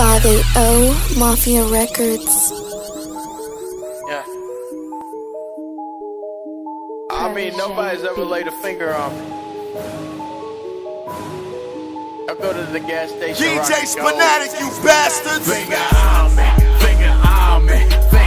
580 Mafia Records. Yeah. I mean, nobody's ever laid a finger on me. I go to the gas station. DJ rock. Spinatik, you bastards! Finger on me, finger on me,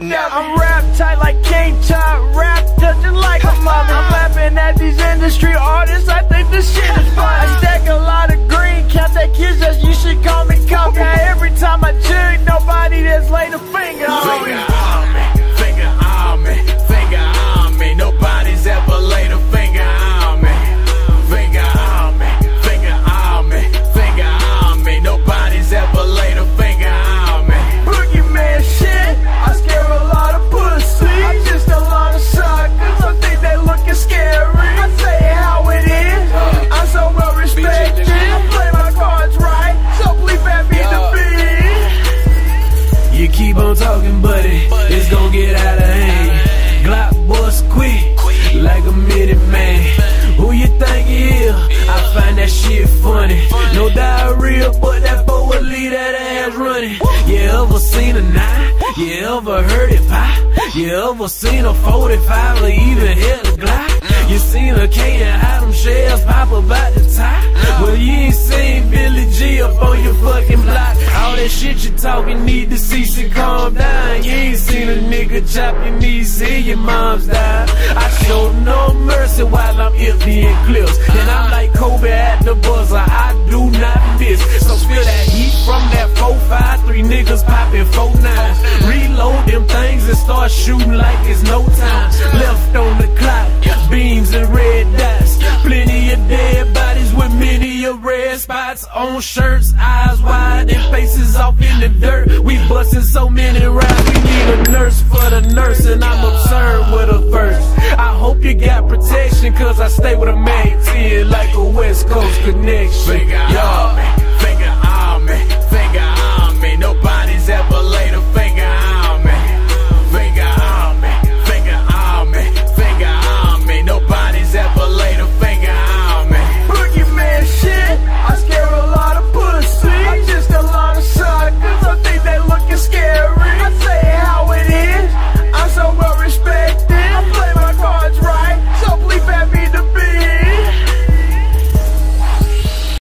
Louis, not. I'm rap tight like King Tut, rap touching like a mummy. I'm laughing at these industry keep on talking, buddy, it's gonna get out of hand. Glock bust quick, like a minute man. Who you think you is? I find that shit funny. No diarrhea, but that boy will leave that ass running. You ever seen a nine? You ever heard it pop? You ever seen a 45 or even hit a Glock? You seen a K and them shells pop about the top? Well, you ain't seen Billy G up on your fucking block. That shit you talking need to cease and calm down. You ain't seen a nigga chop your knees, see your mom's die. I show no mercy while I'm emptying clips. And I'm like Kobe at the buzzer, I do not miss. So feel that heat from that 453 niggas popping 49. Reload them things and start shooting like it's no time. Left on the on shirts, eyes wide and faces off in the dirt. We busting so many rounds, we need a nurse for the nurse, and I'm absurd with a verse. I hope you got protection, cause I stay with a mag 10 like a West Coast connection. Y'all.